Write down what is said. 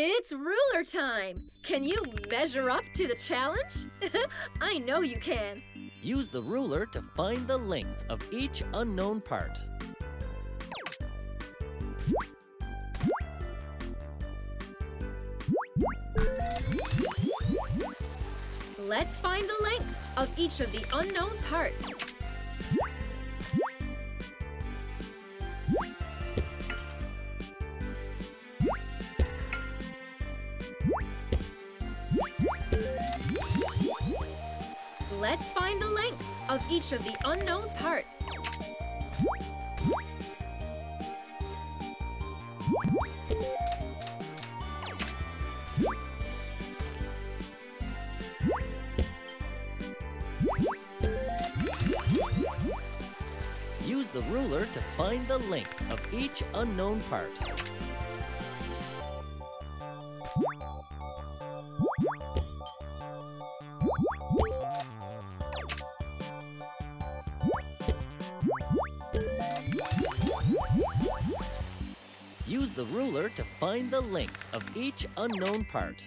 It's ruler time! Can you measure up to the challenge? I know you can! Use the ruler to find the length of each unknown part. Let's find the length of each of the unknown parts. Let's find the length of each of the unknown parts. Use the ruler to find the length of each unknown part. Use the ruler to find the length of each unknown part.